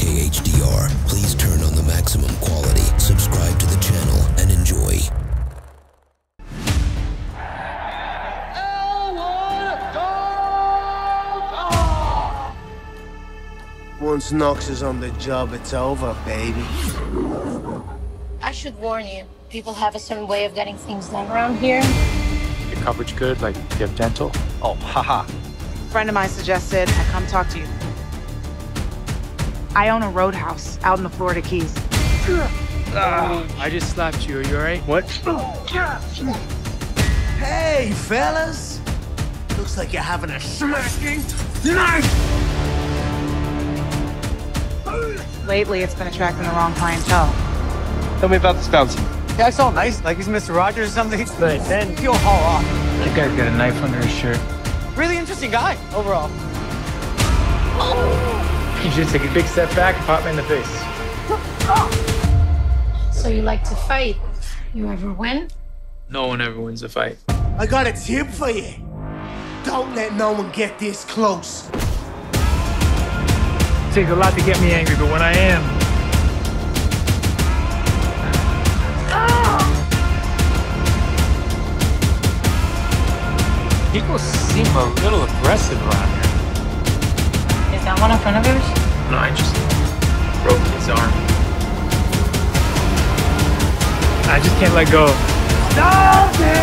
KHDR. Please turn on the maximum quality, subscribe to the channel, and enjoy. Once Knox is on the job, it's over, baby. I should warn you. People have a certain way of getting things done around here. Your coverage good? Like, you have dental? Oh, haha. A friend of mine suggested I come talk to you. I own a roadhouse out in the Florida Keys. I just slapped you. Are you alright? What? Hey, fellas! Looks like you're having a smacking night! Lately, it's been attracting the wrong clientele. Tell me about this bouncer. Yeah, I saw nice, like he's Mr. Rogers or something. But then he'll haul off. That guy's got a knife under his shirt. Really interesting guy, overall. You should take a big step back and pop me in the face. So you like to fight. You ever win? No one ever wins a fight. I got a tip for you. Don't let no one get this close. It takes a lot to get me angry, but when I am, people seem a little aggressive around here. Is that one in front of yours? No, I just broke his arm. I just can't let go. Stop it!